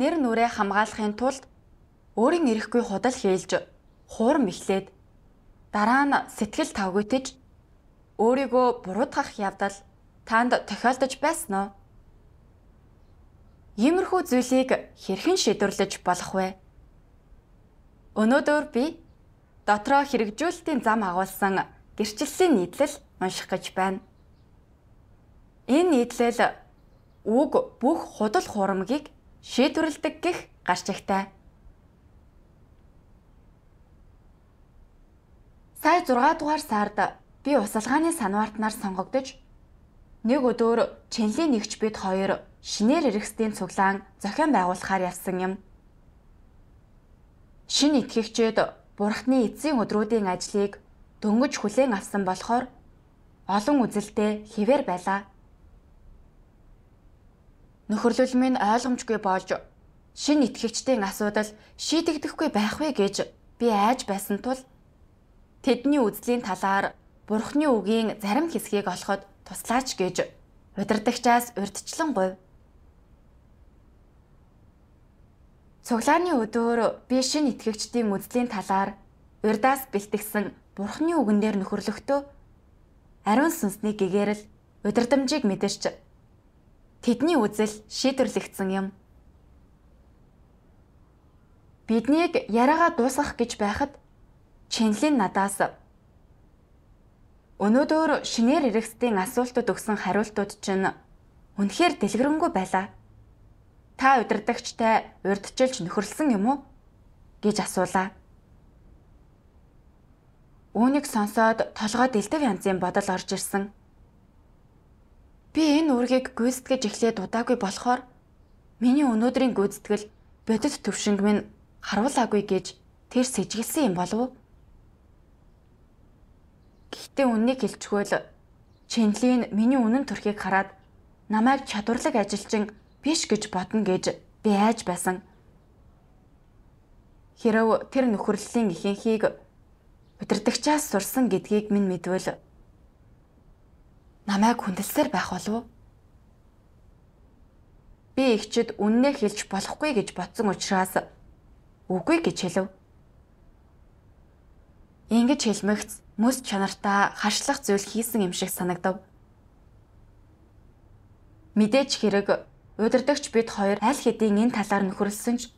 нэр нүрээ хамгаалахын тулд өөрийн эрэхгүй худал хийлж хуурм эхлээд дараа нь сэтгэл тавгүйтэж өөрийгөө буруутгах явдал танд тохиолдож байсан уу? Иймэрхүү зүйлийг хэрхэн шийдвэрлэж болох вэ? Өнөөдөр би дотроо хэрэгжүүлэлтийн зам агуулсан гэрчлэлийн нийтлэл унших гэж байна. Энэ нийтлэл үг бүх худал хуурмгийг шийдвэрлэдэг гэх гарчигтай. Сая 6 дугаар сард би усалгааны санваартнаар сонгогдож нэг өдөр Ченлийн нэгч бид хоёр шинээр эрэхсдийн цуглаан зохион байгуулахаар явсан юм. Шин итгэгчид Бурхны эцсийн өдрүүдийн ажлыг дөнгөж хүлээн авсан болохоор олон үзэлтэй хിവэр байлаа. Нөхөрлөл минь ойлгомжгүй болж шин итгэгчдийн асуудал шийдэгдэхгүй байх вэ гэж би айж байсан тул тэдний үзлийн талаар Бурхны үгийн зарим хэсгийг олоход туслаач гэж удирдагчаас урдчлан говь. Цуглааны өдөр би шин итгэгчдийн үзлийн талаар урдаас бэлтгэсэн Бурхны үгэн дээр нөхөрлөхдөө ариун сүнсний гэгэрэл удирдамжийг мэдэрч тэдний үзэл шийдвэрлэгдсэн юм. Биднийг яриагаа дуусгах гэж байхад Чинлийн надаас өнөөдөр шинээр эргэсдийн асуултууд өгсөн хариултууд чинь үнэхээр дэлгэрэнгүй байлаа та удирдагчтай урдчилж нөхөрлсөн юм уу гэж асуулаа. Үүнийг сонсоод толгой дэлдэв янзын бодол орж ирсэн. Би энэ үргийг гүйцэтгэж эхлээд удаагүй болохоор миний өнөөдрийн гүйцэтгэл бодит төвшинг минь харуулаагүй гэж тэр сэжиглсэн юм болов уу? Гэхдээ үннийг хэлчихвэл Чинлийн миний үнэн төрхийг хараад намайг чадварлаг ажилчин биш гэж бодно гэж би айж байсан. Хэрв тэр нөхөрлөлийн ихэнхийг удирдагчаас сурсан гэдгийг минь мэдвэл намайг хүндэлсээр байх болов уу? Би ихчэд үннээ хэлж болохгүй гэж бодсон учраас үгүй гэж хэлв. Ингэж хэлмэгц мэс чанартаа хашлах зүйл хийсэн юм шиг санагдав. Мэдээж хэрэг Удирдагч бид хоёр аль хэдийн энэ талаар нөхөрлсөн ч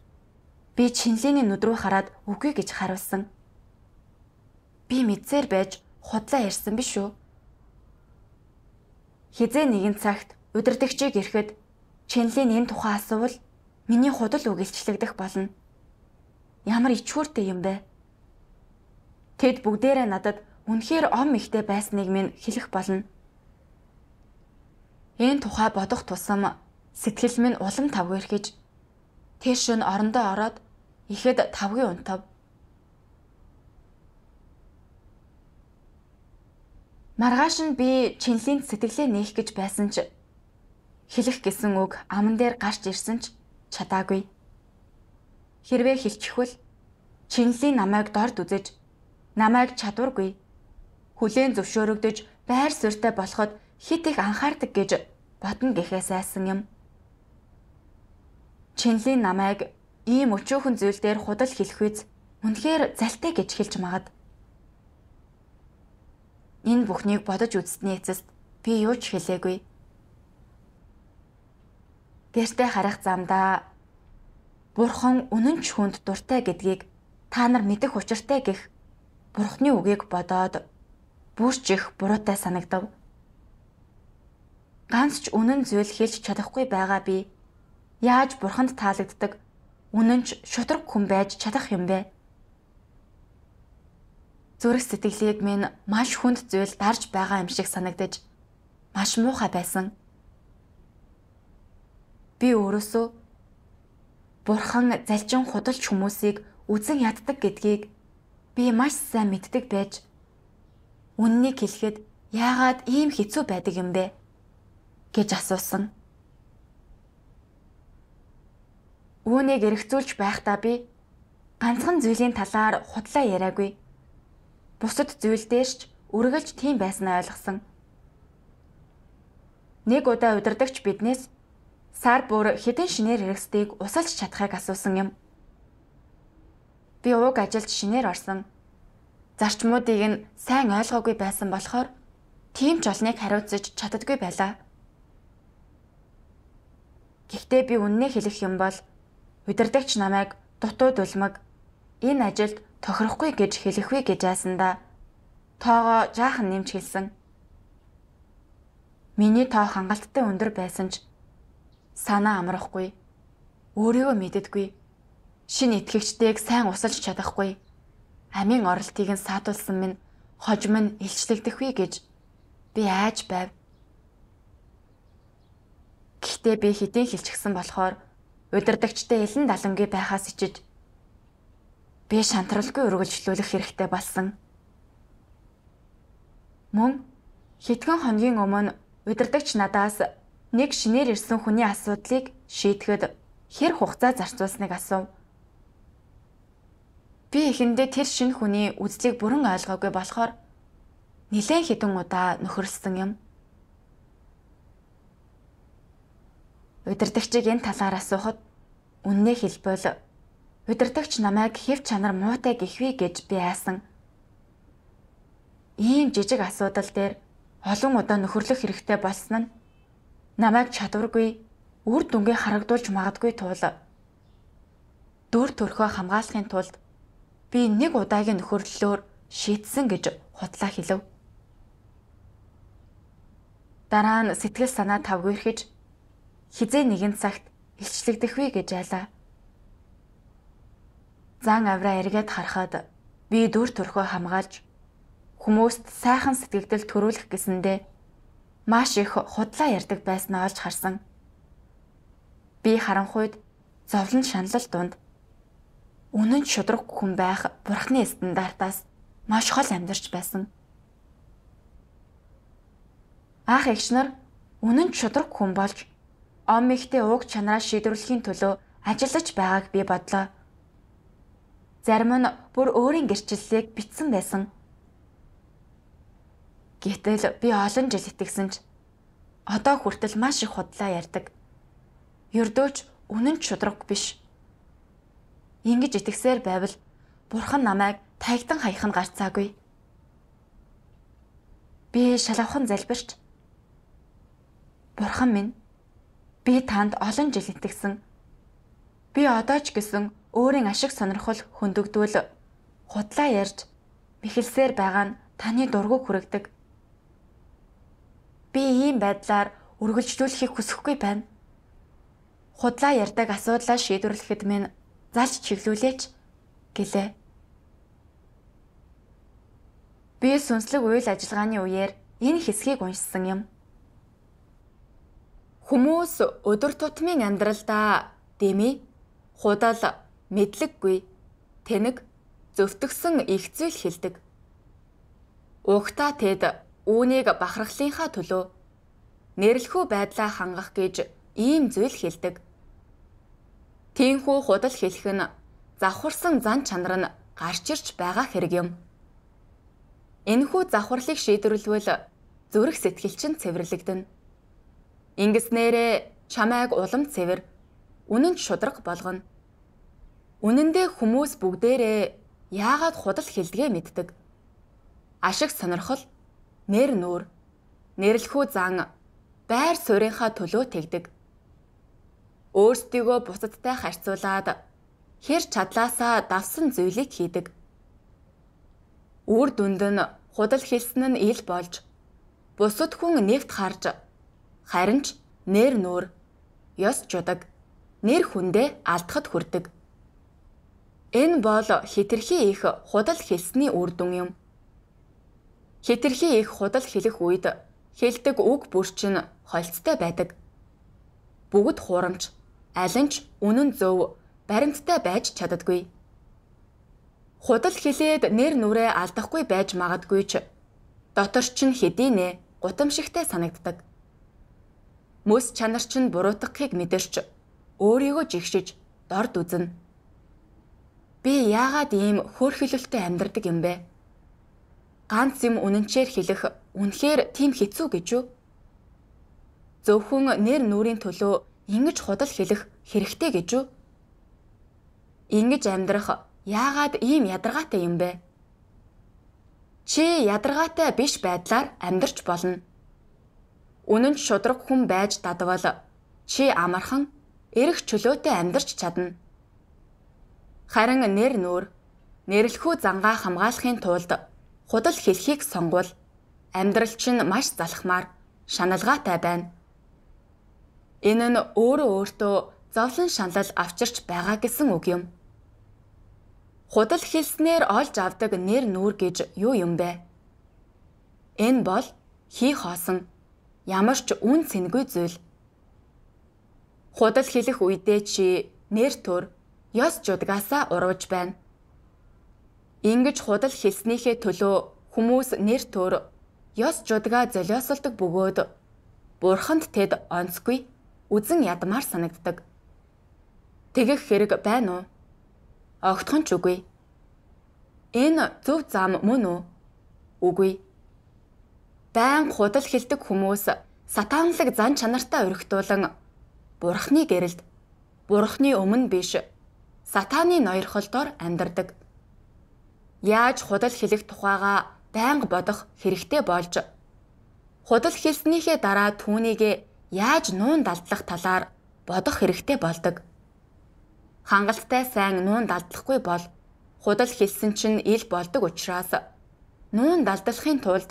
би Чинлиний нүд рүү хараад үгүй гэж хариулсан. Би мэдсээр байж худлаа ярьсан биш үү? Хизээ нэгэн цагт удирдагчийг ирэхэд Чинлийн энэ тухай асуувал миний худал үгэлчлэгдэх болно. Ямар ичхүүртэй юм бэ? Тэд бүгдээрээ надад үнэхээр ом ихтэй байсныг минь хэлэх болно. Энэ тухай бодох тусам Сэтгэл минь улам тавгэрхэж Тэш нь орондоо ороод ихэд тавгийн унтав. Маргааш нь би Чинлийн сэтгэлээ нээх гэж байсан ч хэлэх гэсэн үг аман дээр гарч ирсэн ч чадаагүй. Хэрвээ хэлчихвэл Чинлийн намайг дорд үзэж намайг чадваргүй хүлээн зөвшөөрөгдөж байр суурьтай болоход хит их анхаардаг гэж бодно гэхээс айсан юм. Чинлийн намайг ийм өчөөхөн зүйл дээр худал хэлэх үз үнэхээр залтай гэж хэлж магад. Энэ бүхнийг бодож үзсний эцэст би юу ч хэлээгүй. Гэртээ харах замдаа Бурхан үнэн ч хүнд дуртай гэдгийг та нар мэдэх учиртай гэх Бурхны үгийг бодоод бүрч их буруутай санагдав. Ганц ч үнэн зүйл хэлж чадахгүй байгаа би яаж бурханд таалагддаг үнэнч шудраг хүн байж чадах юм бэ? Зүрх сэтгэлийг минь маш хүнд зүйл дарж байгаа юм шиг санагдаж маш муухай байсан. Би өөрөөсөө Бурхан залжин худалч хүмүүсийг үзен яддаг гэдгийг би маш сайн мэддэг байж үннийг хэлэхэд яагаад ийм хэцүү байдаг юм бэ гэж асуусан. Үүнийг эргцүүлж байхдаа би ганцхан зүйлийн талаар худлаа яриагүй. Бусад зүйл дээрч үргэлж тийм байснаа ойлгосон. Нэг удаа удирдахч биднээс Сар бүр хэдэн шинээр хэрэгсдгийг усалж чадахыг асуусан юм. Би ууг ажилд шинээр орсон. Зарчмуудыг нь сайн ойлгоогүй байсан болохоор тийм ч олныг хариуцаж чаддаггүй байлаа. Гэхдээ би үннээ хэлэх юм бол удирдагч намайг дутууд улмаг энэ ажилд тохирохгүй гэж хэлэхгүй гэж айсандаа тоогоо жаахан нэмж хэлсэн. Миний тоо хангалттай өндөр байсан ч санаа амрахгүй. Өөрийгөө мэддэггүй. Шин итгэгчдэйг сайн усалж чадахгүй. Амийн оролтыг нь саатуулсан минь хожим нь илчлэгдэхгүй гэж би айж байв. Гэхдээ би хэдийн хилчгсэн болохоор удирдагчтай элен даламгийн байхаас ичиж би шантралгүй үргэлжлүүлэх хэрэгтэй болсон. Мөн хэдхэн хоногийн өмнө удирдагч надаас нэг шинээр ирсэн хүний асуудлыг шийдэхэд хэр хугацаа зарцуулсныг асуув. Би эхэндээ тэр шинэ хүний үзлийг бүрэн ойлгоогүй болохоор нэлээд хэдэн удаа нөхөрлсөн юм. Удирдагчийг энэ талаар асуухад үннээ хэлбэл удирдагч намайг хэв чанар муутай гэхвэ гэж би айсан. Ийм жижиг асуудал дээр олон удаа нөхөрлөх хэрэгтэй болсон нь намайг чадваргүй үр дүнгээ харагдуулж магадгүй тул дүр төрхөө хамгаалахын тулд би нэг удаагийн нөхөрлөлөөр шийдсэн гэж худлаа хэлв. Дараа нь сэтгэл санаа тавгүйрхэж хизээ нэгэн цагт илчлэгдэх вэ гэж айлаа. Зан авраа эргээд харахад би дүр төрхөө хамгаалж Хүмүүст сайхан сэтгэгдэл төрүүлэх гэсэндээ маш их худлаа ярддаг байснаа олж харсан. Би харанхуйд зовлон шаналл дунд үнэн шудраг хүн байх бурхны стандартаас маш хол амьдарч байсан. Ах эгч нар үнэн шудраг хүн болж ом ихтэй ууг чанараа шийдвэрлэхийн төлөө ажиллаж байгааг би бодлоо. Зарим нь бүр өөрийн гэрчлэлийг бичсэн байсан. Гэтэл би олон жил итгэсэн ч одоо хүртэл маш их худлаа ярьдаг. Ердөөч үнэн ч шудраг биш. Ингиж итгэсээр байвал бурхан намайг таягдан хаях нь гарцаагүй. Би шалавхан залбирч Бурхан минь би танд олон жил итгэсэн. Би одоо ч гэсэн өөрийн ашиг сонирхол хөндөгдвөл худлаа ярьж мэхэлсээр байгаа нь таны дургу хүрэгдэг. Би ийм байдлаар үргэлжлүүлэхийг хүсэхгүй байна. Худлаа ярддаг асуудлаа шийдвэрлэхэд минь залж чиглүүлээч гэлээ. Би сүнслэг үйл ажиллагааны үеэр энэ хэсгийг уншсан юм. Хүмүүс өдөр тутмын амьдралдаа дэмий, худал, мэдлэггүй, тэнэг, зөвтгсөн их зүйл хэлдэг. Угтаа тэд Үүнийг бахархлынхаа төлөө нэрлэхүү байдлаа хангах гэж ийм зүйл хэлдэг. Тинхүү худал хэлэх нь завхарсан зан чанар нь гарч ирж байгаа хэрэг юм. Энэхүү завхарлыг шийдвэрлэвэл зүрх сэтгэл чинь цэвэрлэгдэнэ. Ингэснээрээ чамайг улам цэвэр, үнэн шудраг болгоно. Үнэн дээр хүмүүс бүгдээрээ яагаад худал хэлдгээ мэддэг. Ашиг сонирхол нэр нүүр, нэрлэхүү зан байр суурийнхаа төлөө тэгдэг. Өөрсдийгөө бусадтай харьцуулаад хэр чадлаасаа давсан зүйлийг хийдэг. Үр дүнд нь худал хэлсэн нь ил болж бусад хүн нэгт харж харин ч нэр нүүр ёс жудаг нэр хүндээ алдахад хүрдэг. Энэ бол хитрхи их худал хэлсний үр дүн юм. Хитрхи их худал хэлэх үед хэлдэг үг бүр чинь холцтой байдаг. Бүгд хуурамч, аль нь үнэн зөв, баримттай байж чаддаггүй. Худал хэлээд нэр нүрээ алдахгүй байж магадгүй ч дотор чинь хэдийнэ гутамшигтай санагддаг. Мөс чанар чинь буруутгахыг мэдэрч өөрийгөө жигшиж дорд үзэн. Би яагаад ийм хөөрхөлөлтөй амьдардаг юм бэ? ганц юм үнэнчээр хэлэх үнэхээр тийм хэцүү гэж юу? Зөвхөн нэр нүрийн төлөө ингэж худал хэлэх хэрэгтэй гэж үү? Ингэж амьдрах яагаад ийм ядаргаатай юм бэ? Чи ядаргаатай биш байдлаар амьдрч болно. Үнэн ч шудраг хүн байж дадвал чи амархан эрэх чөлөөтэй амьдрч чадна. Харин нэр нүүр нэрлэхүү зангаа хамгаалахын тулд худал хэлхийг сонгвол амьдрал чинь маш залхмаар шаналгаатай байна. Энэ нь өөрөө өөртөө зовлон шаналл авчирч байгаа гэсэн үг юм. Худал хэлснээр олж авдаг нэр нүүр гэж юу юм бэ? Энэ бол хий хоосон ямар ч үн цэнгүй зүйл. Худал хэлэх үедээ чи нэр төр ёс жудгаасаа урвж байна. Ингиж худал хэлснийхээ төлөө хүмүүс нэр төр ёс жудгаа золиосолдог бөгөөд бурханд тэд онцгүй үзен ядмаар санагддаг. Тэгэх хэрэг байна уу? Огтхон ч үгүй. Энэ зөв зам мөн үү? Үгүй. Байн худал хилдэг хүмүүс сатаанлаг зан чанартай өргөтүүлэн бурхны гэрэлд бурхны өмнө биш сатааны ноёрхолдоор амьдардаг. Яаж худал хэлэх тухайга байнга бодох хэрэгтэй болж худал хэлснийхээ дараа түүнийг яаж нуун далдлах талаар бодох хэрэгтэй болдог хангалттай сайн нуун далдлахгүй бол худал хэлсэн чинь ил болдог учраас нуун далдлахын тулд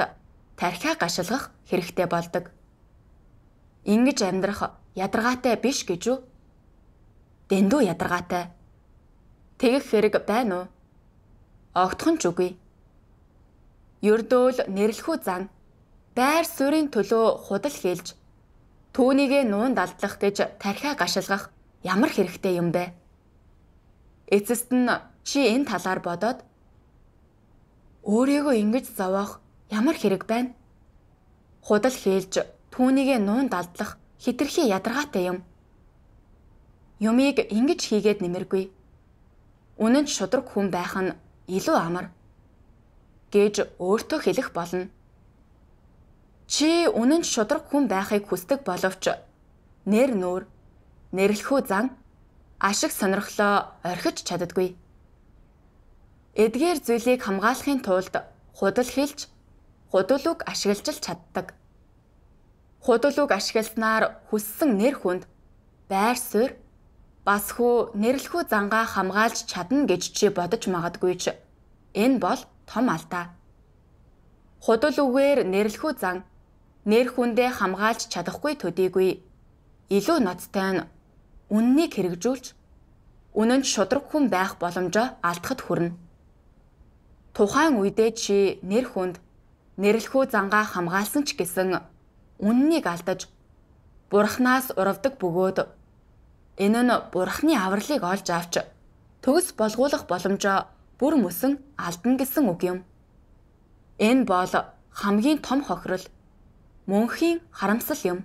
тархиа гашилгах хэрэгтэй болдог. Ингиж амьдрах ядаргаатай биш гэж үү? Дэндүү ядаргаатай. Тэгэх хэрэг байна уу? Огтхон ч үгүй. Ердөөл нэрлэхүү зан байр суурийн төлөө худал хэлж түүнийгээ нуун далдлах гэж тархиа гашилгах ямар хэрэгтэй юм бэ? Эцэст нь чи энэ талаар бодоод өөрийгөө ингэж зовоох ямар хэрэг байна? Худал хээлж түүнийгээ нуун далдлах хитрхи ядаргаатай юм. Юмыг ингэж хийгээд нэмэргүй. Үнэн ч шудраг хүн байх нь илүү амар гэж өөртөө хэлэх болно. Чи үнэн ч шудраг хүн байхыг хүсдэг боловч нэр нүүр нэрлэхүү зан ашиг сонирхлоо орхиж чаддаггүй. Эдгээр зүйлийг хамгаалахын тулд худал хэлж, худал үг ашиглаж л чаддаг. Худал үг ашигласнаар хүссэн нэр хүнд байр суурь бас хүү нэрлэхүү зангаа хамгаалж чадна гэж чи бодож магадгүй ч энэ бол том алдаа. Худал үгээр нэрлэхүү зан нэр хүндээ хамгаалж чадахгүй төдийгүй илүү ноцтой нь үннийг хэрэгжүүлж үнэнд шудраг хүн байх боломжоо алдахад хүрнэ. Тухайн үедээ чи нэр хүнд нэрлэхүү зангаа хамгаалсан ч гэсэн үннийг алдаж бурхнаас урвдаг бөгөөд энэ нь бурхны авралыг олж авч төгс болгуулах боломжоо бүр мөсөн алдна гэсэн үг юм. Энэ бол хамгийн том хохирол мөнхийн харамсал юм.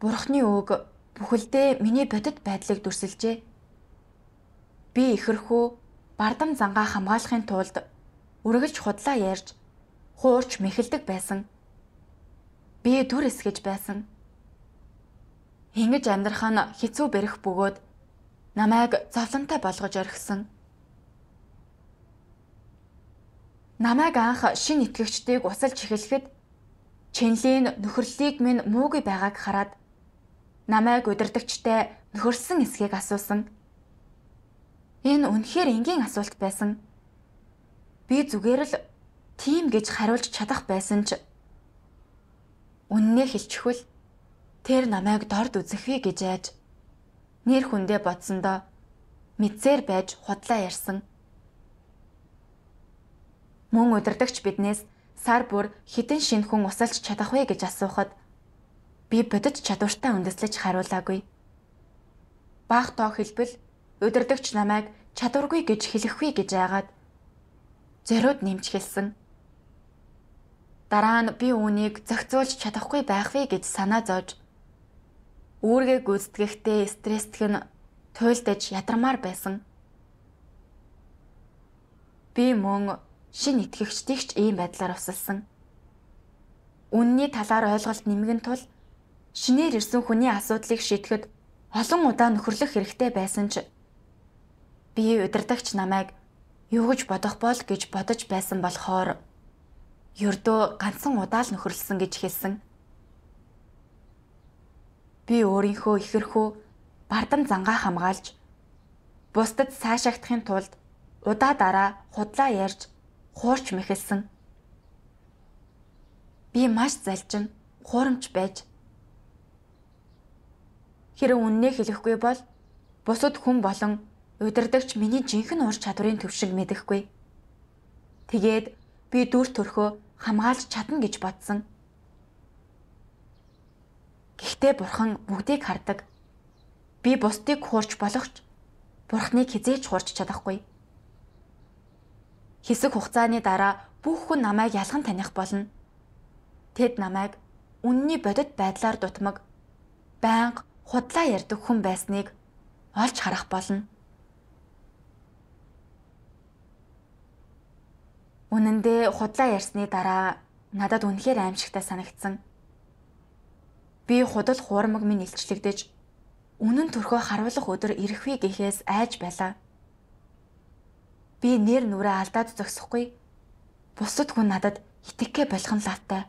Бурхны үг Бүхэлдээ миний бодит байдлыг дүрсэлжээ. Би ихэрхүү бардам зангаа хамгаалахын тулд үргэлж худлаа ярьж хуурч мэхэлдэг байсан. Би дүр эсгэж байсан. Ингэж амьдрах нь хэцүү бэрх бөгөөд намайг зовлонтой болгож орхисон. Намайг анх шин итгэгчдийг усалж эхлэхэд Чинлийн нөхөрлөлийг минь муугүй байгааг хараад намайг удирдагчтай нөхөрсөн эсхийг асуусан. Энэ үнэхээр энгийн асуулт байсан. Би зүгээр л тийм гэж хариулж чадах байсан ч үннээ хэлчихвэл тэр намайг дорд үзэхвэ гэж айж нэр хүндээ бодсондоо мэдсээр байж худлаа ярьсан. Мөн удирдагч биднээс сар бүр хідэн шинэ хүн усалж чадах вэ гэж асуухад би бодит чадвартай үндэслэж хариулаагүй. Баах тоо хэлбэл удирдахч намайг чадваргүй гэж хэлэхгүй гэж айгаад зориуд нэмж хэлсэн. Дараа нь би үүнийг зохицуулж чадахгүй байх вэ гэж санаа зовж үүргээ гүйцэтгэхдээ стресстэх нь туйлдаж ядармаар байсан. Би мөн шин итгэгчдийгч ийм байдлаар усалсан. Үнний талаар ойлголт нэмгэн тул шинээр ирсэн хүний асуудлыг шийдэхэд олон удаа нөхөрлөх хэрэгтэй байсан ч би удирдахч намайг юу гэж бодох бол гэж бодож байсан болохоор ердөө ганцхан удаа л нөхөрлсөн гэж хэлсэн. Би өөрийнхөө ихэрхүү бардан зангаа хамгаалж бусдад сайшаагдахын тулд удаа дараа худлаа ярьж хуурч мэхэлсэн. Би маш залжин хуурамч байж хэрэв үннээ хэлэхгүй бол бусад хүн болон удирдагч миний жинхэнэ ур чадварын төвшиг мэдэхгүй. Тэгээд би дүр төрхөө хамгаалж чадна гэж бодсон. Гэхдээ бурхан бүгдийг хардаг. Би бусдыг хуурч болохч бурхныг хизээж хуурч чадахгүй. Хэсэг хугацааны дараа бүх хүн намайг ялхан таних болно Тэд намайг үнний бодит байдлаар дутмаг байнга худлаа ярьдаг хүн байсныг олж харах болно. Үнэн дээр худлаа ярьсны дараа надад үнэхээр аимшигтай санагдсан. Би худал хуурмаг минь илчлэгдэж үнэн төрхөө харуулах өдөр ирэхүй гэхээс айж байлаа. Би нэр нүрээ алдаад зогсохгүй. Бусад хүн надад итгэхэ болох нь лавтай.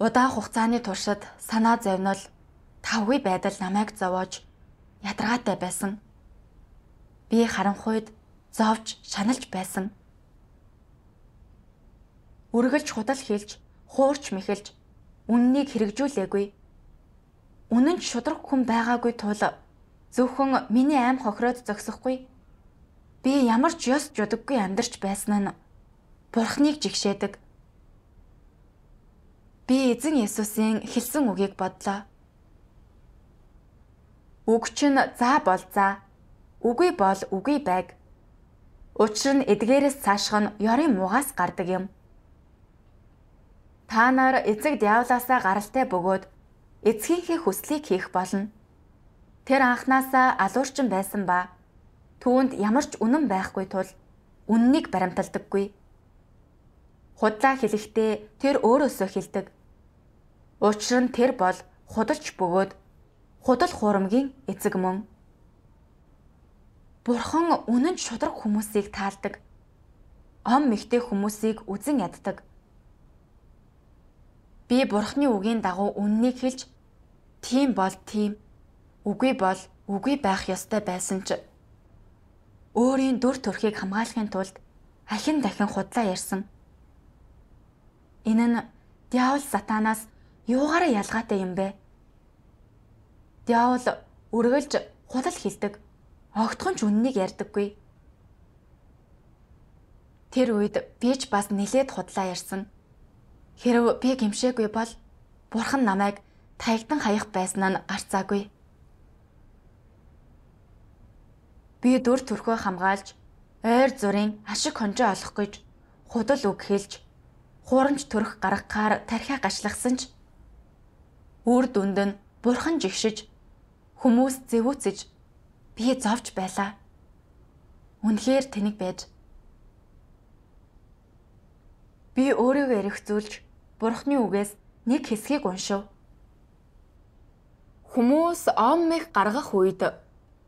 Удаан хугацааны туршид санаа зовнил тавгүй байдал намайг зовоож ядаргаатай байсан. Би харанхуйд зовж шаналж байсан. Үргэлж худал хэлж, хуурч мэхэлж, үннийг хэрэгжүүлээгүй. Үнэн ч шудраг хүн байгаагүй тул зөвхөн миний аим хохироод зогсохгүй. Би ямар ч ёс жудаггүй амьдарч байсан нь Бурхныг жигшээдэг Би эзэн Есүсийн хэлсэн үгийг бодлоо. Үг чинь за бол за, үгүй бол үгүй байг. Учир нь эдгээрээс цаашх нь ёрын муугаас гардаг юм. Та нар эцэг диавлаасаа гаралтай бөгөөд эцгийнхээ хүслийг хийх болно. Тэр анханасаа алуурчин байсан ба түүнд ямар ч үнэн байхгүй тул үннийг баримталдаггүй. Худлаа хэлэхдээ тэр өөрөөсөө хэлдэг. Учир нь тэр бол худалч бөгөөд худал хурамгийн эцэг мөн. Бурхан үнэн шудраг хүмүүсийг таалдаг. Ом мэгтэй хүмүүсийг үзен яддаг. Би Бурханы үгийн дагуу үннийг хэлж тийм бол тийм, үгүй бол үгүй байх ёстой байсан ч өөрийн дүр төрхийг хамгаалахын тулд ахин дахин худлаа ярьсан. Энэ нь диавол сатанаас юугаараа ялгаатай юм бэ? Диавол үргэлж худал хилдэг. Огтхон ч үннийг ярьдаггүй. Тэр үед би ч бас нилээд худлаа ярьсан. Хэрв би гимшээгүй бол бурхан намайг таягдан хаях байсан нь гарцаагүй. Би дүр төрхөө хамгаалж, ойр зургийн ашиг хонжоо олох гэж худал үг хэлж, хуурамч төрх гаргахаар тархиа гашлагсан ч Үр дүнд нь бурхан жигшиж хүмүүс зэвүүцэж би зовж байлаа. Үнэхээр тэнэг байж би өөрийгөө эргцүүлж бурхны үгээс нэг хэсгийг уншив. Хүмүүс ом их гаргах үед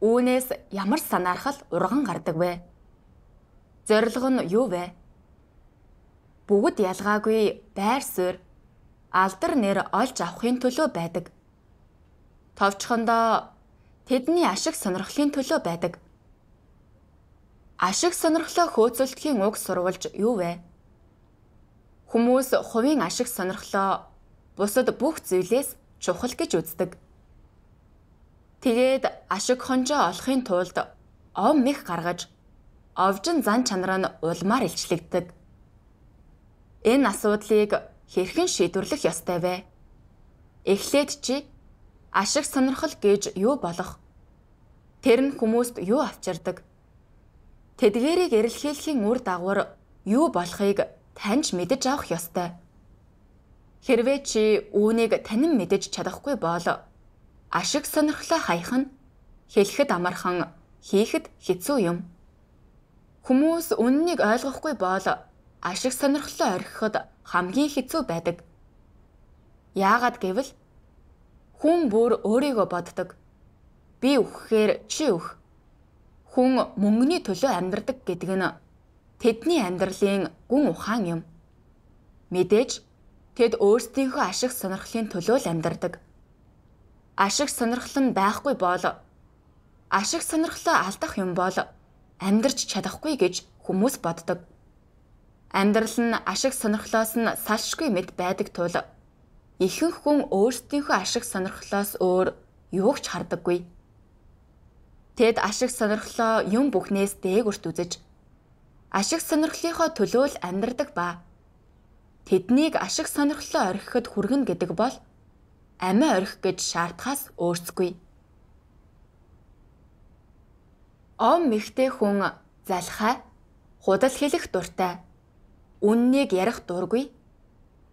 үүнээс ямар санаархал урган гардаг вэ? Зорилго нь юу вэ? Бүгд ялгаагүй байр суурь алдар нэр олж авахын төлөө байдаг. Товчхондоо тэдний ашиг сонирхлын төлөө байдаг. Ашиг сонирхлоо хөөцөлдөхийн уг сурвалж юу вэ? Хүмүүс хувийн ашиг сонирхлоо бусад бүх зүйлээс чухал гэж үздэг. Тэгээд ашиг хонжоо олохын тулд ом их гаргаж овжин зан чанар нь улмаар илчлэгдэг. Энэ асуудлыг хэрхэн шийдвэрлэх ёстой вэ? Эхлээд чи ашиг сонирхол гэж юу болох? Тэр нь хүмүүст юу авчирдаг? Тэдгээрийг эрэлхийлэхийн үр дагавар юу болохыг таньж мэдэж авах ёстой. Хэрвээ чи үүнийг танин мэдэж чадахгүй бол ашиг сонирхлоо хаях нь хэлэхэд амархан хийхэд хэцүү юм. Хүмүүс үннийг ойлгохгүй бол ашиг сонирхлоо орхиход хамгийн хэцүү байдаг. Яагаад гэвэл хүн бүр өөрийгөө боддог. Би өгөхээр чи өг. Хүн мөнгөний төлөө амьдрдаг гэдэг нь тэдний амьдралын гүн ухаан юм. Мэдээж тэд өөрсдийнхөө ашиг сонирхлын төлөө л амьдрдаг. Ашиг сонирхол нь байхгүй бол ашиг сонирхлоо алдах юм бол амьдрч чадахгүй гэж хүмүүс боддог. Амьдрал нь ашиг сонирхлоос нь салшгүй мэд байдаг тул ихэнх хүн өөрсдийнхөө ашиг сонирхлоос өөр юуг ч хардаггүй. Тэд ашиг сонирхлоо юм бүхнээс дээгүрт үзэж ашиг сонирхлынхоо төлөө л амьдрдаг ба тэднийг ашиг сонирхлоо орхиход хүргэнэ гэдэг бол амиа орхих гэж шаардахаас өөрсгүй. Ом мэгтэй хүн залхай, худал хэлэх дуртай, үннийг ярих дургүй,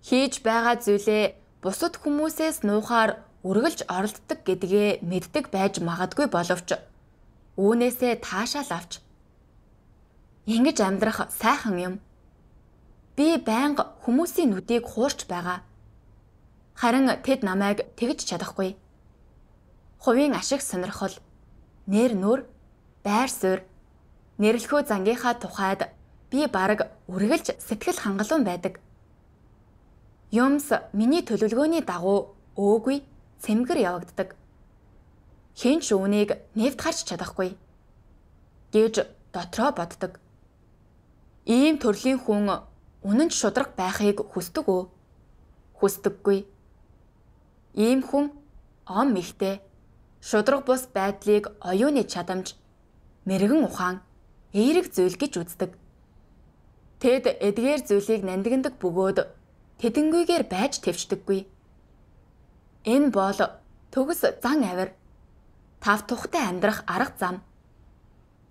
хийж байгаа зүйлээ бусад хүмүүсээс нуухаар үргэлж оролддог гэдгээ мэддэг байж магадгүй боловч үүнээсээ таашаал авч ингэж амьдрах сайхан юм. Би байнга хүмүүсийн нүдийг хуурч байгаа. Харин тэд намайг тэгж чадахгүй. Хувийн ашиг сонирхол, нэр нүр, байр суурь, нэрлэхүү зангийнхаа тухайд би бараг үргэлж сэтгэл хангалуун байдаг. Юмс миний төлөвлөгөөний дагуу өөгүй цэмгэр явагддаг. Хинч үүнийг нэвт харж чадахгүй гэж дотроо боддог. Ийм төрлийн хүн үнэн ч шудраг байхыг хүсдэг үү? Хүсдэггүй. Ийм хүн ом ихтэй шудраг бус байдлыг оюуны чадамж, мэрэгэн ухаан, эерэг зүйл гэж үздэг. Тэд эдгээр зүйлийг нандиндаг бөгөөд тэдэнгүйгээр байж твчдэггүй. Энэ бол төгс зан авир тав тухтай амьдрах арга зам.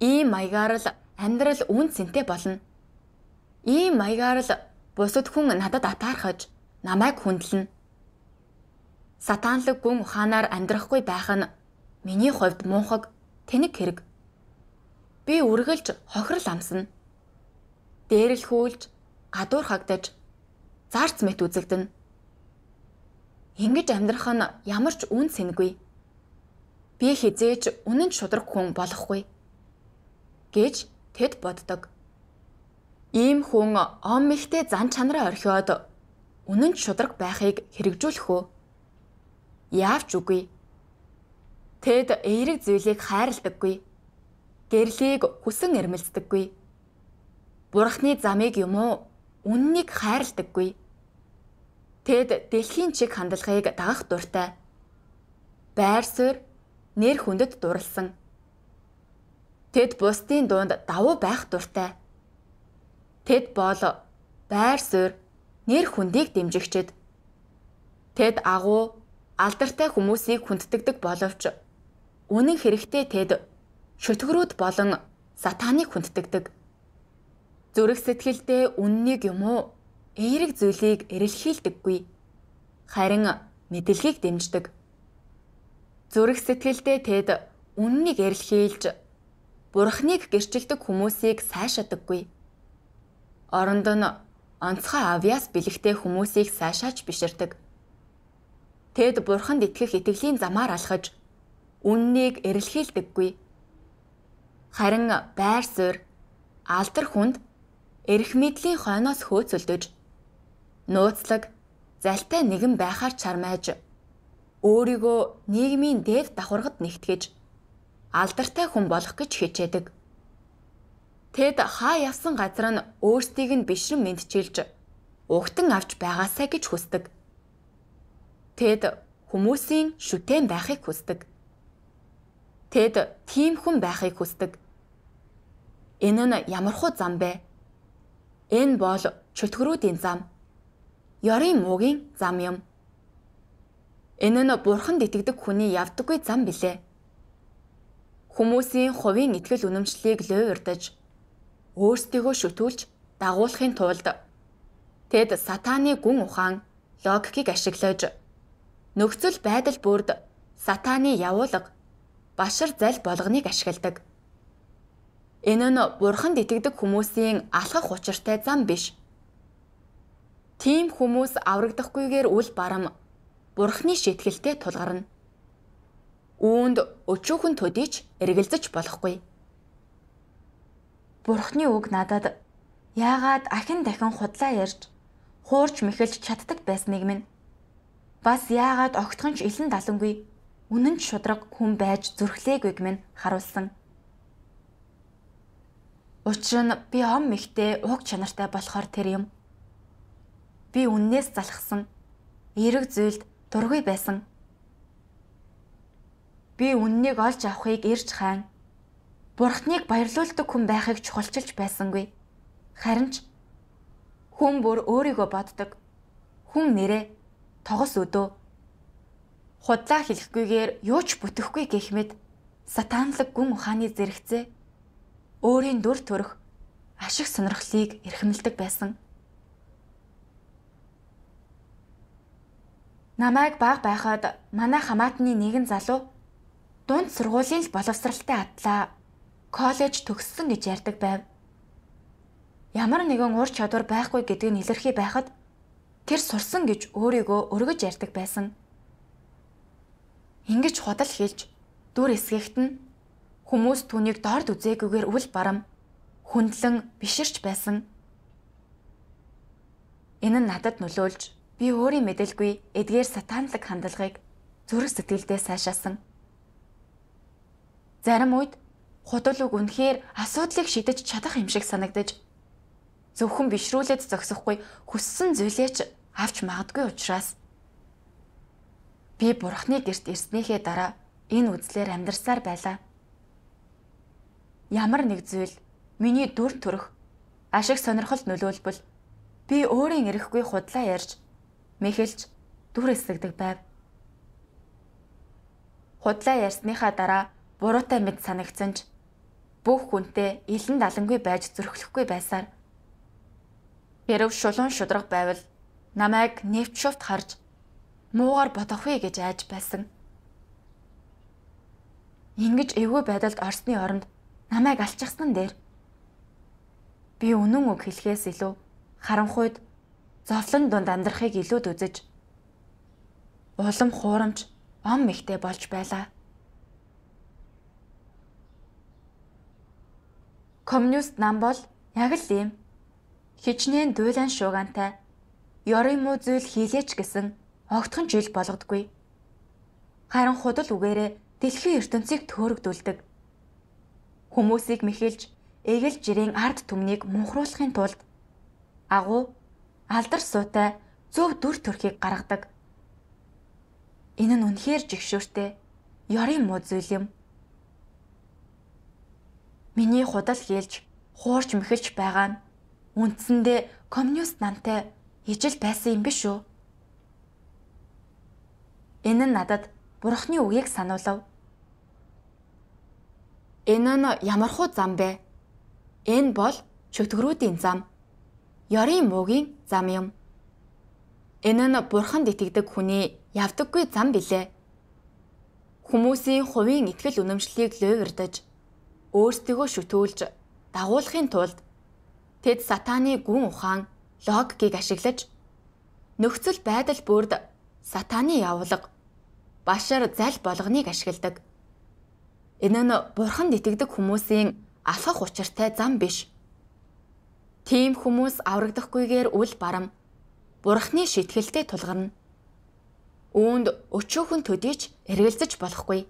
Ийм маягаар л амьдрал үн цэнтэй болно. Ийм маягаар л бусад хүн надад атаархаж намайг хүндлэнэ. Сатанлаг гүн ухаанаар амьдрахгүй байх нь миний хувьд муухаг тэнэг хэрэг. Би үргэлж хохирол амсна. Дээрлхүүлж, гадуур хагдаж зарц мэт үзэгдэнэ. Ингэж амьдрах нь ямар ч үн цэнгүй. Би хизээч үнэн шудраг хүн болохгүй гэж тэд боддог. Ийм хүн ом ихтэй зан чанараа орхиод үнэн шудраг байхыг хэрэгжүүлэх үү? Яавч үгүй. Тэд эерэг зүйлийг хайрладаггүй. Гэрлийг хүсэн эрмэлздэггүй. Бурхны замыг юм уу үннийг хайрладаггүй. Тэд дэлхийн чиг хандлагыг дагах дуртай. Байр суурь нэр хүндэт дурлсан. Тэд бусдын дунд давуу байх дуртай. Тэд бол байр суурь нэр хүндийг дэмжигчэд. Тэд агуу алдартай хүмүүсийг хүнддэгдэг боловч үнэн хэрэгтээ тэд шүтгэрүүд болон сатаныг хүнддэгдэг зүрх сэтгэлдээ үннийг юм уу эерэг зүйлийг эрэлхийлдэггүй. Харин мэдлэгийг дэмждэг. Зүрх сэтгэлдээ тэд үннийг эрэлхийлж бурхныг гэрчилдэг хүмүүсийг сайшаадаггүй. Оронд нь онцгой авьяас бэлэгтэй хүмүүсийг сайшааж биширдэг. Тэд бурханд итгэх итгэлийн замаар алхаж үннийг эрэлхийлдэггүй. Харин байр суурь алдар хүнд эрх мэдлийн хойноос хөөцөлдөж нууцлаг залтай нэгэн байхаар чармайж өөрийгөө нийгмийн дээд давхаргад нэгтгэж алдартай хүн болох гэж хичээдэг. Тэд хаа явсан газар нь өөрсдийг нь бишрэн мэдчилж угтан авч байгаасаа гэж хүсдэг. Тэд хүмүүсийн шүтэн байхыг хүсдэг. Тэд тийм хүн байхыг хүсдэг. Энэ нь ямархуу зам бэ? Энэ бол чөтгөрүүдийн зам. Ёрын муугийн зам юм. Энэ нь бурханд итгэдэг хүний явдаггүй зам билээ. Хүмүүсийн хувийн итгэл үнэмшлийг луйвардаж өөрсдийгөө шүтүүлж дагуулахын тулд тэд сатааны гүн ухаан логикийг ашиглаж нөхцөл байдал бүрд сатааны явуулга башар зал болгоныг ашигладаг. Энэ нь бурханд итгэдэг хүмүүсийн алхах учиртай зам биш. Тийм хүмүүс аврагдахгүйгээр үл барам бурхны шийтгэлтэй тулгарна. Үүнд өчүүхэн төдийч эргэлзэж болохгүй. Бурхны үг надад яагаад ахин дахин худлаа ярьж хуурч мэхэлж чаддаг байсныг минь бас яагаад огтхонч илэн далангүй үнэн ч шудраг хүн байж зүрхлээгүйг минь харуулсан. Учир нь би ом мэгтэй уг чанартай болохоор тэр юм. Би үннээс залхсан. Эрэг зүйлд дургүй байсан. Би үннийг олж авахыг ирж хаан. Бурхныг баярлуулдаг хүн байхыг чухалчилж байсангүй. Харин ч хүн бүр өөрийгөө боддог. Хүн нэрээ тогос өдөө. Худлаа хэлэхгүйгээр юу ч бүтэхгүй гэх мэд сатанлаг гүн ухааны зэрэгцээ өөрийн дүр төрх ашиг сонирхлыг эрхэмлдэг байсан. Намайг баг байхад манай хамаатны нэгэн залуу дунд сургуулийн боловсралтай атлаа коллеж төгссөн гэж ярьдаг байв. Ямар нэгэн ур чадвар байхгүй гэдгийг илэрхий байхад тэр сурсан гэж өөрийгөө өргөж ярьдаг байсан. Ингиж худал хэлж дүр эсгэхт нь хүмүүс түүнийг дорд үзээгүйгээр үл барам хүндлэн биширч байсан. Энэ нь надад нөлөөлж Би өөрийн мэдэлгүй эдгээр сатанлаг хандлагыг зүрх сэтгэлдээ сайшаасан. Зарим үед худал үг үнэхээр асуудлыг шийдэж чадах юм шиг санагдаж зөвхөн бишрүүлээд зогсохгүй хүссэн зүйлээ ч авч магадгүй учраас би бурхны герт ирснийхээ дараа энэ үзлээр амьдарсаар байлаа. Ямар нэг зүйл миний дүр төрх ашиг сонирхолд нөлөөлбөл би өөрийн эрэхгүй худлаа ярьж мэхэлж дүр эсрэгдэг байв. Худлаа ярьсныхаа дараа буруутай мэд санагдсан ч бүх хүнтэй илэн далангүй байж зөрөхлөхгүй байсаар Ярав шулуун шудраг байвал намайг нэвч шувт харж муугар бодох вэ гэж айж байсан. Ингиж эвгүй байдалд орсны оронд намайг алчихсан дээр би үнэн үг хэлэхээс илүү харанхуйд зовлон дунд амьдрахыг илүүд үзэж улам хуурамч ом мэгтэй болж байлаа. Коммунист нам бол яг л ийм хичнээн дуйлан шуугантай ёрын муу зүйл хийлээч гэсэн огтхон жил болгодгүй. Харин худал үгээрээ дэлхийн ертөнцийг төөрөгдүүлдэг. Хүмүүсийг мэхэлж эгэл жирийн ард түмнийг мунхруулахын тулд агуу алдар суутай зөв дүр төрхийг гаргадаг. Энэ нь үнэхээр жигшүүртэй. Ёрын муу зүйл юм. Миний худал хийлж, хуурч мэхэлж байгаа нь үндсэндээ коммунист намтай ижил байсан юм биш үү? Энэ нь надад бурхны үгийг сануулав. Энэ нь ямархуу зам бэ? Энэ бол чөтгөрүүдийн зам ёрын муугийн зам юм. Энэ нь бурханд итгэдэг хүний явдаггүй зам билээ. Хүмүүсийн хувийн итгэл үнэмшлийг луйвардаж өөрсдийгөө шүтүүлж дагуулахын тулд тэд сатааны гүн ухаан логикийг ашиглаж нөхцөл байдал бүрд сатааны явлага башар зал болгоныг ашигладаг. Энэ нь бурханд итгэдэг хүмүүсийн алхах учиртай зам биш. Тийм хүмүүс аврагдахгүйгээр үл барам бурхны шитгэлтэй тулгарна. Үүнд өчөөхөн төдийч эргэлзэж болохгүй.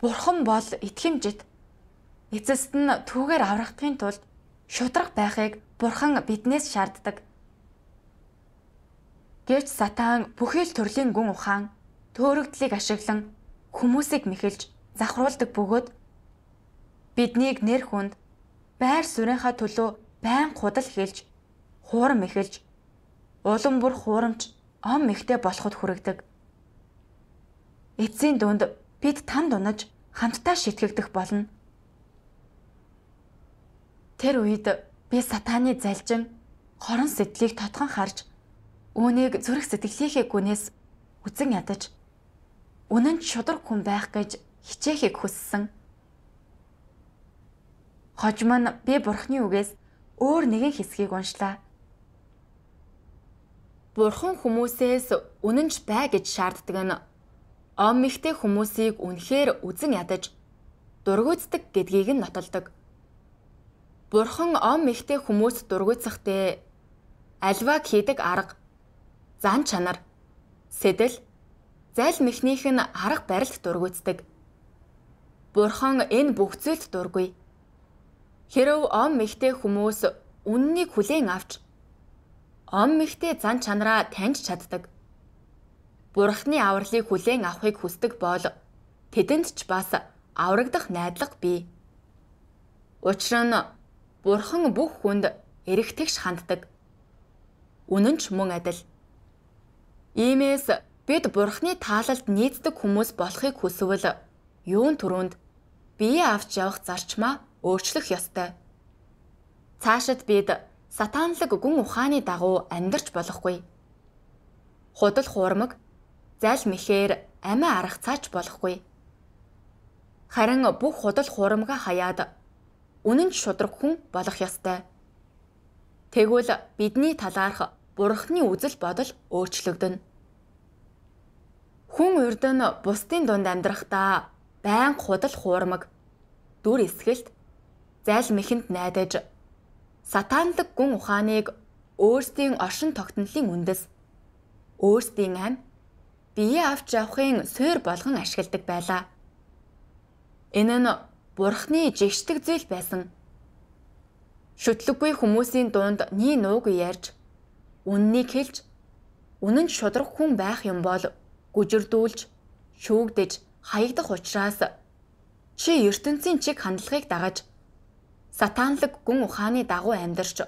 Бурхан бол итгэмжит. Эцэст нь түүгээр аврагдахын тулд шудраг байхыг бурхан биднээс шаарддаг. Гэвч сатан бүхэл төрлийн гүн ухаан төөрөгдлийг ашиглан хүмүүсийг мэхэлж завхруулдаг бөгөөд биднийг нэр хүнд байр суурийнхаа төлөө байн худал хэлж хуурам эхэлж улам бүр хуурамч ом ихтэй болоход хүрэгдэг. Эцсийн дунд бид там дунаж хамтдаа шитгэгдэх болно. Тэр үед би сатааны залжин хорон сэтлийг тотхон харж үүнийг зүрх сэтгэлийнхээ гүнээс үзэн ядаж үнэн шудраг хүн байх гэж хичээхийг хүссэн. Хожим нь би бурхны үгээс өөр нэгэн хэсгийг уншлаа. Бурхан хүмүүсээс үнэнч бай гэж шаарддаг нь ом ихтэй хүмүүсийг үнэхээр үзен ядаж дургуйцдаг гэдгийг нь нотолдог. Бурхан ом ихтэй хүмүүст дургуйцахдээ альваг хийдэг арга, зан чанар, сэтэл, зайл мэхнийх нь арга барилд дургуйцдаг. Бурхан энэ бүх зүйлд дургүй. Хэрв ом ихтэй хүмүүс үннийг хүлээн авч ом ихтэй зан чанараа таньж чаддаг. Бурхны авралыг хүлээн авахыг хүсдэг бол тэдэнд ч бас аврагдах найдлага бий. Учир нь Бурхан бүх хүнд эрэгтгш ханддаг. Үнэн ч мөн адил. Иймээс бид Бурханы таалалд нийцдэг хүмүүс болохыг хүсвэл юун түрүүнд бие авч явах зарчмаа өөрчлөх ёстой. Цаашид бид сатанлаг гүн ухааны дагуу амьдарч болохгүй. Худал хуурмаг, зайл мэхээр амиа арах цаач болохгүй. Харин бүх худал хуурмага хаяад үнэн шудраг хүн болох ёстой. Тэгвэл бидний талаарх бурхны үзэл бодол өөрчлөгдөнө. Хүн нь бусдын дунд амьдрахдаа байн худал хуурмаг, дүр эсгэлт, зайл мэхэнд найдаж сатанлаг гүн ухааныг өөрсдийн оршин тогтнолын үндэс өөрсдийн ам бие авч явахын суурь болгон ашигладаг байлаа. Энэ нь бурхны жигшдэг зүйл байсан. Шүтлэггүй хүмүүсийн дунд nii нууг ярьж үннийг хэлж үнэн шудрах хүн байх юм бол гүжирдүүлж шүүгдэж хаягдах учраас чи ертөнцийн чиг хандлагыг дагаж сатанлаг гүн ухааны дагуу амьдарч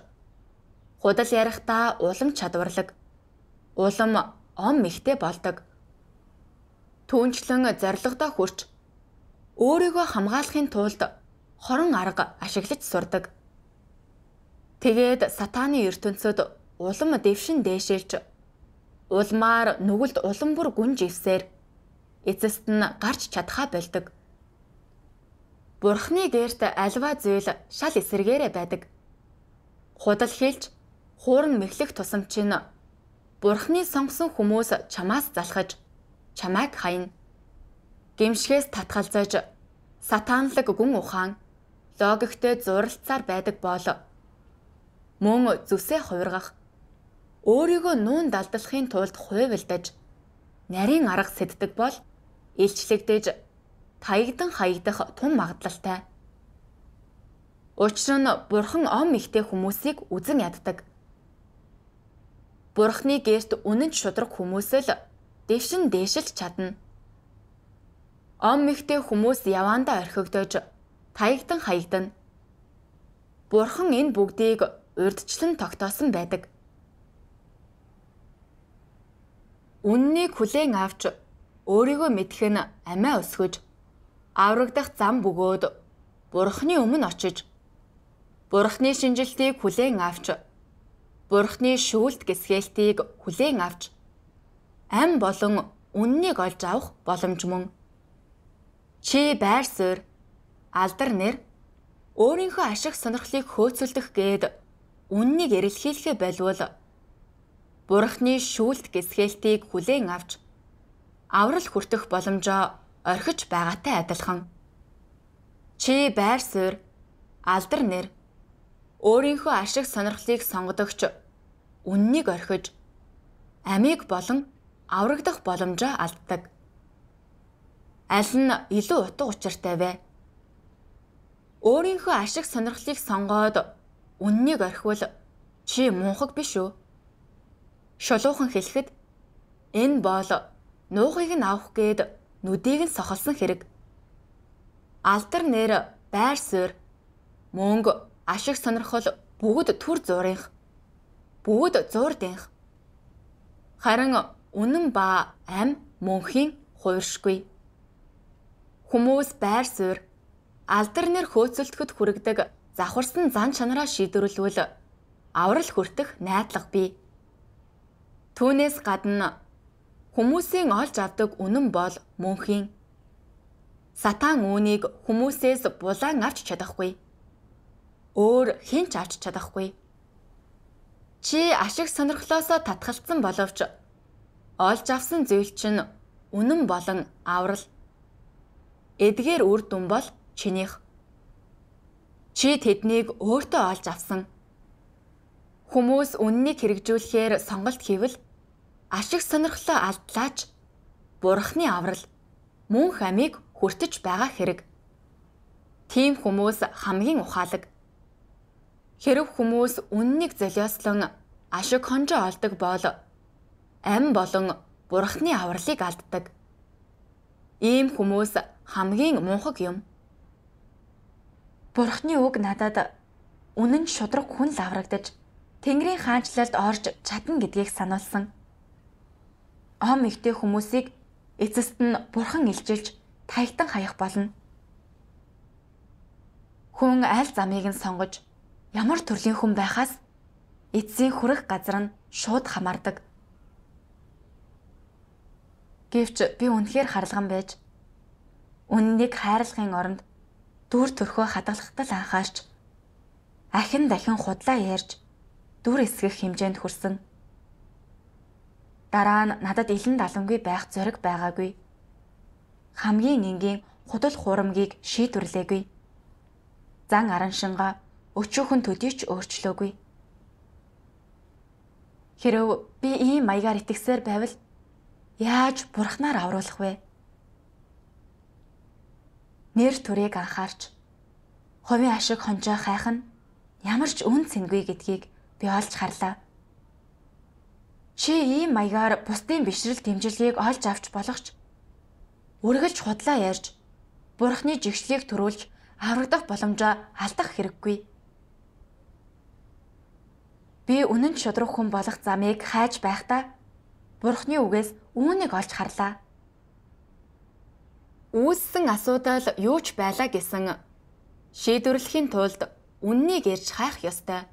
худал ярихдаа улам чадварлаг улам ом ихтэй болдог түүнчлэн зоригтой хүрч өөрийгөө хамгаалахын тулд хорон арга ашиглаж сурдаг. Тэгээд сатааны ертөнцид улам дэвшин дээшилж улмаар нүгэлд улам бүр гүнж ивсээр эцэст нь гарч чадхаа болдог. Бурхны гэрт альва зүйл шал эсэргээрээ байдаг. Худал хэлж хуурн мэхлэх тусам чинь Бурхны сонгосон хүмүүс чамаас залхаж чамайг хаяна гимшгээс татгалзаж сатанлаг гүн ухаан логиктэй зуралцаар байдаг бол мөн зүсээ хувиргах өөрийгөө нүүн далдлахын тулд хуйвалдаж нарийн арга сэддэг бол илчлэгдэж таягдан хаягдах тун магадлалтай. Учир нь бурхан ом ихтэй хүмүүсийг үзен яддаг. Бурхны гэрт үнэн шудраг хүмүүс л дэвшин дээшилж чадна. Ом ихтэй хүмүүс яваандаа орхигдож таягдан хаягдана. Бурхан энэ бүгдийг урдчлан тогтоосон байдаг. Үннийг хүлээн авч өөрийгөө мэдэх нь амиа өсгөж аврагдах зам бөгөөд Бурханы өмнө очиж Бурханы шинжилтийг хүлээн авч Бурханы шүүлт гисгээлтийг хүлээн авч ам болон үннийг олж авах боломж мөн. Чи байр суурь, алдар нэр, өөрийнхөө ашиг сонирхлыг хөөцөлдөх гээд үннийг эрэлхийлэхэ болвол Бурхны шүүлт гисгээлтийг хүлээн авч аврал хүртэх боломжоо орхиж байгаатай адилхан. Чи байр суурь, алдар нэр, өөрийнхөө ашиг сонирхлыг сонгодогч үннийг орхиж амийг болон аврагдах боломжоо алддаг аль нь илүү утга учиртай вэ? Өөрийнхөө ашиг сонирхлыг сонгоод үннийг орхивол чи мунхаг биш үү? Шулуухан хэлэхэд энэ бол нуухыг нь авах гээд нүдийг нь сохолсон хэрэг. Алдар нэр байр суурь мөнгө ашиг сонирхол бүгд төр зурынх бүгд зуурдынх харин үнэн ба ам мөнхийн хувиршгүй Хүмүүс байр суурь алдар нэр хөөцөлдөхөд хүрэгдэг завхарсан зан чанараа шийдвэрлэвэл аврал хүртэх найдлага бий. Түүнээс гадна хүмүүсийн олж авдаг үнэн бол мөнхийн. Сатан үүнийг хүмүүсээс булаан авч чадахгүй. Өөр хэн ч авч чадахгүй. чи ашиг сонирхлоосоо татгалцсан боловч олж авсан зүйл чинь үнэн болон аврал. Эдгээр үр дүн бол чинийх. Чи тэднийг өөртөө олж авсан. Хүмүүс үннийг хэрэгжүүлэхээр сонголт хийвэл ашиг сонирхлоо алдлаач бурхны аврал мөн хамиг хүртэж байгаа хэрэг. Тийм хүмүүс хамгийн ухаалаг. Хэрв хүмүүс үннийг золиослон ашиг хонжоо олдог бол ам болон бурхны авралыг алддаг. Ийм хүмүүс хамгийн мунхаг юм. Бурхны үг надад үнэн шудраг хүн л аврагдаж Тэнгэрийн хаанчлалд орж чадна гэдгийг сануулсан. Ом ихтэй хүмүүсийг эцэст нь бурхан илчилж таягтан хаях болно. Хүн аль замыг нь сонгож ямар төрлийн хүн байхаас эцсийн хүрэх газар нь шууд хамаардаг. Гэвч би үнэхээр харалган байж үннийг хайрлахын оронд дүр төрхөө хадгалахтал анхаарч ахин дахин худлаа ярьж дүр эсгэх хэмжээнд хүрсэн. Дараа нь надад илэн далангүй байх зориг байгаагүй. Хамгийн энгийн худал хурамгийг шийдвэрлээгүй. Зан араншингаа өчүүхэн төдийч өөрчлөөгүй. Хэрв би ийм маягаар итгэсээр байвал Яаж бурхнаар авруулах вэ? Нэр төрийг анхаарч хувийн ашиг хонжоо хайх нь ямар ч үн цэнгүй гэдгийг би олж харлаа. Чи ийм маягаар бусдын бишрэл дэмжлэгийг олж авч болохч үргэлж худлаа ярьж бурхны жигшлийг төрүүлж аврагдах боломжоо алдах хэрэггүй. Би үнэн шудраг хүн болох замыг хайж байхдаа Бурхны үгээс үүнийг олж харлаа. Үүссэн асуудал юу ч байлаа гэсэн шийдвэрлэхийн тулд үннийг ирж хайх ёстой.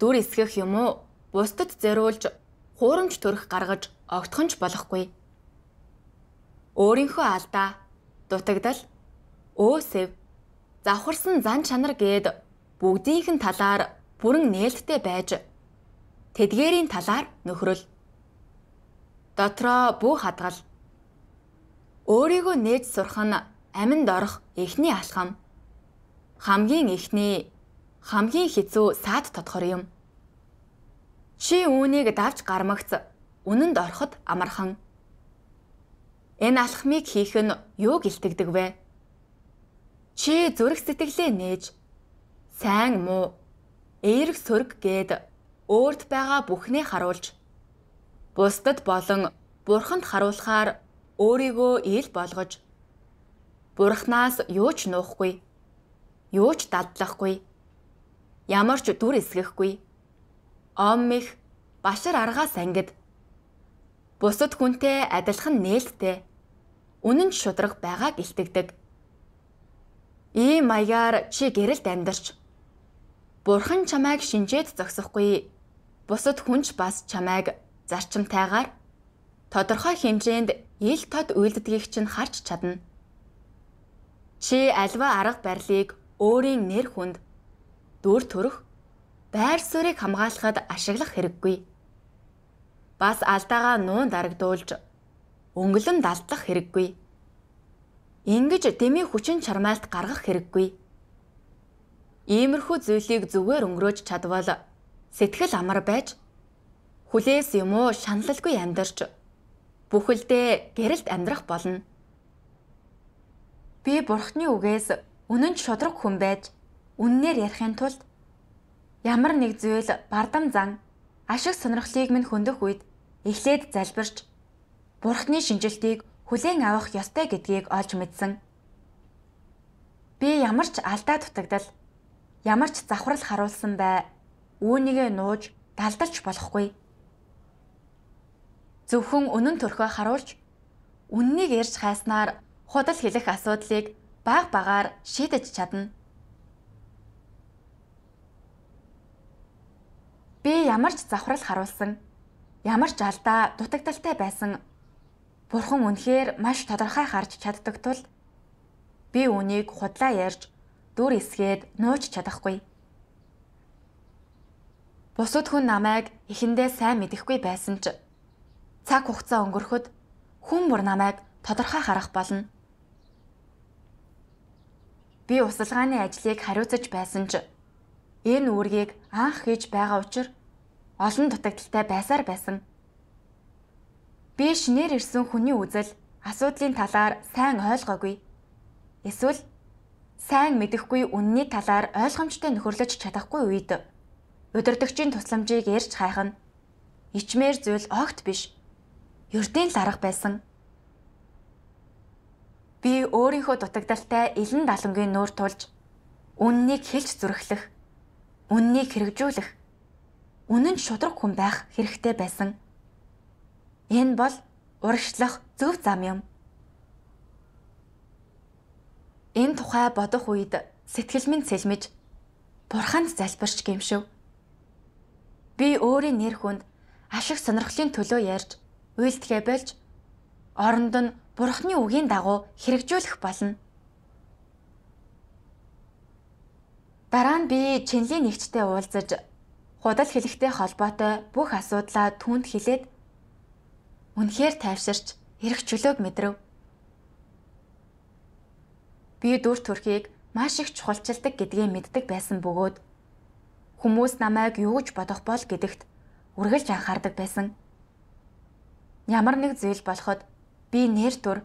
Дүр эсгэх юм уу бусдад зориулж хуурамч төрөх гаргаж огтхонч болохгүй. Өөрийнхөө алдаа, дутагдал, өөсөв, завхарсан зан чанар гээд бүгдийнх нь талаар бүрэн нээлттэй байж тэдгээрийн талаар нөхрөл дотроо бүх хадгал. Өөрийгөө нээж сурах нь аминд орох эхний алхам. Хамгийн эхний хамгийн хэцүү саад тодхор юм. Чи үүнийг давж гармагц үнэнд ороход амархан. Энэ алхмыг хийх нь юу гэлтэгдэг вэ? Чи зүрх сэтгэлээ нээж сайн муу эерэг сөрг гээд өөрт байгаа бүхнээ харуулж бусдад болон бурханд харуулахаар өөрийгөө ил болгож бурхнаас юу ч нуухгүй юу ч дадлахгүй ямар ч дүр эсгэхгүй ом их башар аргаас ангид бусад хүнтэй адилхан нээлттэй үнэн шудраг байгааг илтгэдэг. Ийм маягаар чи гэрэлд амьдарч бурхан чамайг шинжээд зогсохгүй бусад хүнч бас чамайг зарчимтайгаар тодорхой хэмжээнд ил тод үйлддгийг чинь харж чадна. Чи альва арга барилыг өөрийн нэр хүнд дүр төрөх байр суурийг хамгаалахад ашиглах хэрэггүй. Бас алдаагаа нуун дарагдуулж өнгөлөн далдлах хэрэггүй. Ингиж дэмий хүчин чармайлт гаргах хэрэггүй. Иймэрхүү зүйлийг зүгээр өнгөрөөж чадвал сэтгэл амар байж Хүлээс юм уу шаналлгүй амьдарч бүхэлдээ гэрэлд амьдрах болно. Би бурхны үгээс үнэн шудраг хүн байж үннээр ярихын тулд ямар нэг зүйл бардам зан ашиг сонирхлыг минь хөндөх үед эхлээд залбирч бурхны шинжилтийг хүлээн авах ёстой гэдгийг олж мэдсэн. Би ямар ч алдаа дутагдал ямар ч завхрал харуулсан бай үүнийгээ нууж далдалж болохгүй. Зөвхөн үнэн төрхөө харуулж үннийг ярьж хайснаар худал хэлэх асуудлыг баг багаар шийдэж чадна. Би ямар ч завхрал харуулсан, ямар ч алдаа дутагдaltaй байсан Бурхан үнэхээр маш тодорхой харж чаддаг тул би үнийг худлаа ярьж дүр эсгээд нууж чадахгүй. Бусад хүн намайг эхэндээ сайн мэдэхгүй байсан ч цаг хугацаа өнгөрөхөд хүн бүр намайг тодорхой харах болно. Би усалгааны ажлыг хариуцаж байсан ч энэ үүргийг анх хийж байгаа учраас олон дутагдaltaй байсаар байсан. Би шинээр ирсэн хүний үзэл асуудлын талаар сайн ойлгоогүй. Эсвэл сайн мэдэхгүй үнний талаар ойлгомжтой нөхөрлөж чадахгүй үед удирдгчийн тусламжийг ярьж хайх нь ичмээр зүйл огт биш. Ердийн л арга байсан. Би өөрийнхөө дутагдaltaй илэн далангийн нүүр тулж үннийг хэлж зүрхлэх, үннийг хэрэгжүүлэх, үнэн шудраг хүн байх хэрэгтэй байсан. Энэ бол урагшлах зөв зам юм. Энэ тухай бодох үед сэтгэл минь сэлмэж бурханд залбирч гэмшив. Би өөрийн нэр хүнд ашиг сонирхлын төлөө ярьж үйлдэлээ болж оронд нь бурхны үгийн дагуу хэрэгжүүлэх болно. Дараа нь би чинлийн нэгчтэй уулзаж худал хэлэхтэй холбоотой бүх асуудлаа түүнд хэлээд үнэхээр тайвширч эрх чөлөөг мэдрэв. Би дүр төрхийг маш их чухалчилдаг гэдгийг мэддэг байсан бөгөөд хүмүүс намайг юу гэж бодох бол гэдэгт үргэлж анхаардаг байсан. Ямар нэг зүйл болоход би нэр төр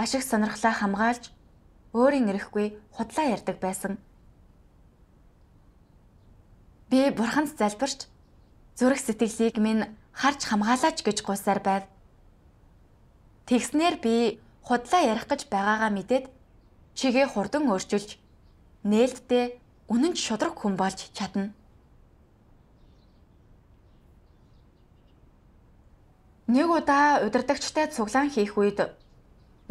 ашиг сонирхлаа хамгаалж өөрийн эрэхгүй худлаа ярьдаг байсан. Би бурханд залбирч зүрх сэтгэлийг минь харж хамгаалаач гэж гуйсаар байв. Тэгснээр би худлаа ярих гэж байгаагаа мэдээд чигээ хурдан өөрчилж нээлттэй үнэн шудраг хүн болж чадна. Нэг удаа удирдагчтай цуглаан хийх үед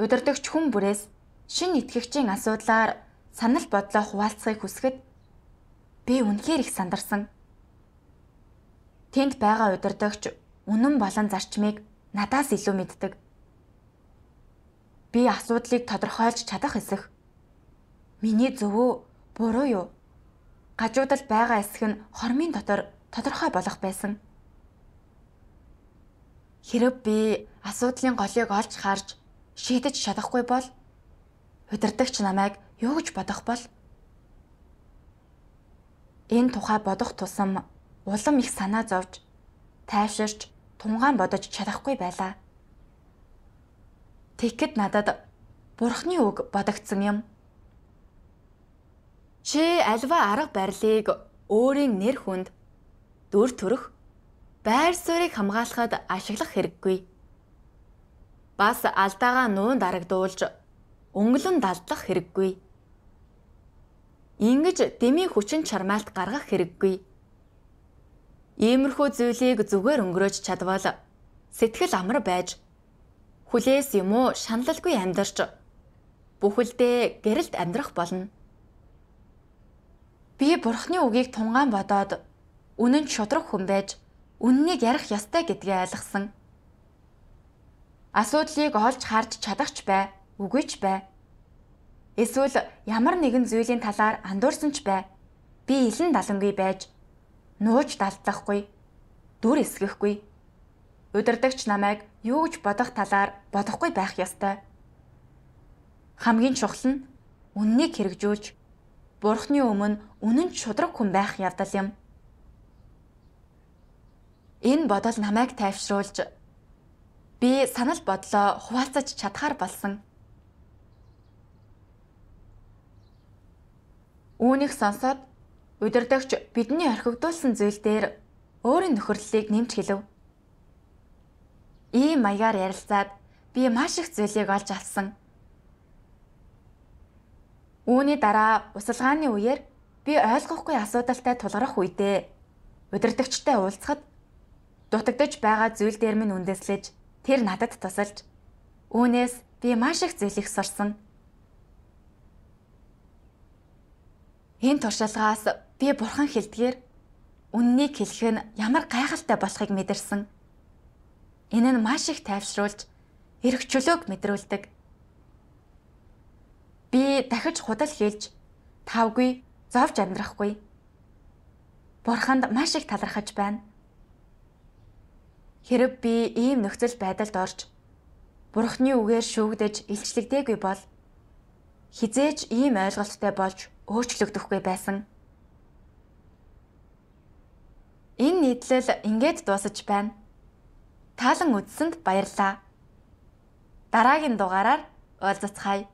удирдагч хүн бүрээс шин итгэгчийн асуудлаар санал бодлоо хуваалцахыг хүсгэд би үнэхээр их сандарсан. Тэнд байгаа удирдагч үнэн болон зарчмыг надаас илүү мэддэг. Би асуудлыг тодорхойлж чадах эсэх Миний зөвөө буруу юу? Гажуудал байгаа эсэх нь хормын дотор тодорхой болох байсан. Хэрэг би асуудлын голыг олж харж шийдэж чадахгүй бол удирдахч намайг юу гэж бодох бол энэ тухай бодох тусам улам их санаа зовж тайвширч тунгаан бодож чадахгүй байлаа. Тэгэхэд надад бурхны үг бодогдсон юм. Чи альва арга барилыг өөрийн нэр хүнд дүр төрөх байр суурийг хамгаалахад ашиглах хэрэггүй. Бас алдаагаа нуунд арагдуулж өнгөлөн далдлах хэрэггүй. Ингиж дэмий хүчин чармаалт гаргах хэрэггүй. Иймэрхүү зүйлийг зүгээр өнгөрөөж чадвал сэтгэл амар байж хүлээс юм уу шаналлгүй амьдарч бүхэлдээ гэрэлт амьдрах болно. Би бурхны үгийг тунгаан бодоод үнэн шудраг хүн байж үннийг ярих ёстой гэдгээ ойлгосон. Асуудлыг олж харж чадахч бай, үгүй ч бай. Эсвэл ямар нэгэн зүйлийн талаар андуурсан ч бай. Би илэн далангүй байж нууж далдлахгүй, дүр эсгэхгүй. Удирдагч намайг юу гэж бодох талаар бодохгүй байх ёстой. Хамгийн чухал нь үннийг хэрэгжүүлж Бурхны өмнө үнэн шудраг хүн байх явдал юм. Энэ бодол намайг тайвшруулж би санал бодлоо хуваалцаж чадхаар болсон. Үүнийг сонсоод удирдагч бидний орхигдуулсан зүйл дээр өөрийн нөхөрлөлийг нэмж хэлв. Ийм маягаар ярилцаад би маш их зүйлийг олж авсан. Үүний дараа усалгааны үеэр би ойлгохгүй асуудалтай тулгарх үедээ удирдагчтай уулзахад дутагдж байгаа зүйл дээр минь үндэслэж тэр надад тусалж үүнээс би маш их зэлих сурсан. Энэ туршлагаас би бурхан хэлдгээр үннийг хэлэх нь ямар гайхалтай болохыг мэдэрсэн. Энэ нь маш их тайвшруулж эрх чөлөөг мэдрүүлдэг Би дахиж худал хэлж тавгүй зовж амьдрахгүй. Бурханд маш их талархаж байна. Хэрэг би ийм нөхцөл байдалд орж Бурхны үгээр шүүгдэж илчлэгдээгүй бол хизээч ийм ойлголттой болж өөрчлөгдөхгүй байсан. Энэ нийтлэл ингээд дуусаж байна. Таалан үзсэнд баярлалаа. Дараагийн дугаараар уулзцгаая.